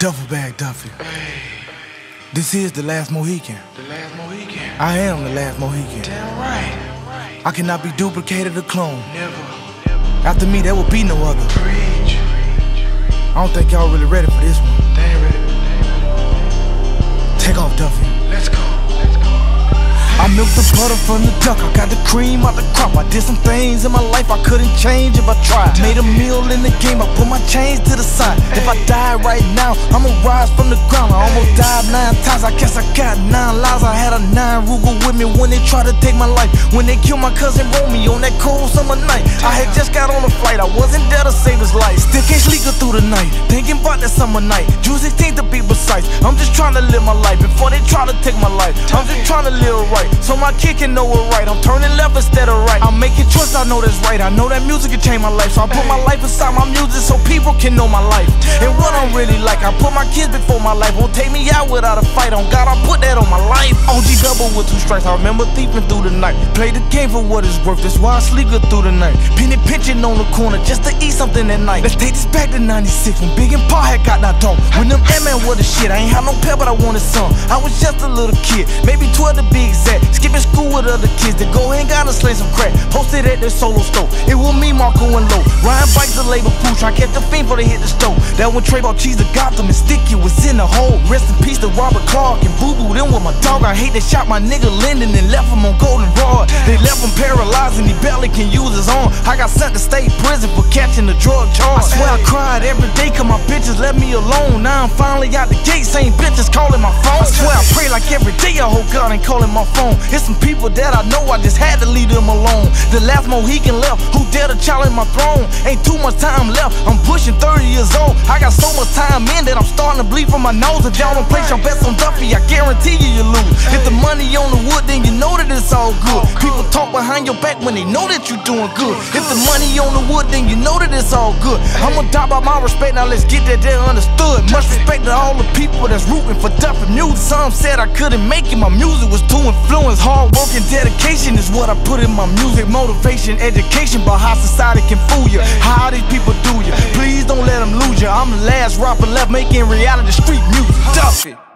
Dufflebag Duffie. This is the last Mohican. The last Mohican. I am the last Mohican. Damn right. I cannot be duplicated or cloned. Never. After me, there will be no other. Preach. I don't think y'all really ready for this one. They ain't ready. Take off, Duffie. Let's go. I milked the butter from the duck, I got the cream out the crop. I did some things in my life I couldn't change if I tried. Made a meal in the game, I put my chains to the side. If I die right now, I'ma rise from the ground. I almost died nine times, I guess I got nine lives. I had a nine Ruger with me when they tried to take my life. When they killed my cousin Romeo on that cold summer night. I had just got on a flight, I wasn't there to save his life. Still can't sleep through the night, thinking about that summer night. June 16th to be precise. I'm just trying to live my life before they try to take my life. I'm just trying to live right, so my kid can know it right. I'm turning left instead of right. I'm making choice, I know that's right. I know that music can change my life, so I put my life inside my music so people can know my life. And what I'm really like, I put my kids before my life. Won't take me out without a fight. On God, I put that on my life. OG double with two strikes. I remember thieving through the night. Play the game for what it's worth. That's why I sleep good through the night. Penny pinching on the corner just to eat something at night. Let's take this back to 96 when Big and Paul had got knocked on. When them M-Man were the shit, I ain't had no pep, but I wanted some. I was just a little kid, maybe 12 to be exact. Skipping school with other kids that go and gotta slay some crack. Posted at the solo store. It was me, Marco, and Low. Riding bikes to labor pool, trying to catch the fiend before they hit the stove. That when Trey bought cheese to Gotham and Sticky was in the hole. Rest in peace to Robert Clark and Boo Boo. Them with my dog. I hate they shot my nigga Lyndon and left him on Golden Rod. They left him paralyzed and he barely can use his arm. I got sent to state prison for catching the drug charge. I swear I cried every day cause my bitches left me alone. Now I'm finally out the gate, same bitches calling my phone. I swear I pray like every day I hope God ain't calling my phone. It's some people that I know I just had to leave them alone. The last Mohican left, who dare to challenge my throne? Ain't too much time left, I'm pushing 30 years old. I got so much time in that I'm starting to bleed from my nose. If y'all don't place your bets on Duffie, I guarantee you you lose. If the money on the wood, then you know that it's all good. Talk behind your back when they know that you doing good. If the money on the wood, then you know that it's all good. I'ma die by my respect, now let's get that there understood. Much respect to all the people that's rooting for Duffie music. Some said I couldn't make it, my music was too influenced. Hard work and dedication is what I put in my music. Motivation, education, but how society can fool you. How these people do you. Please don't let them lose you. I'm the last rapper left making reality street music. Duffie.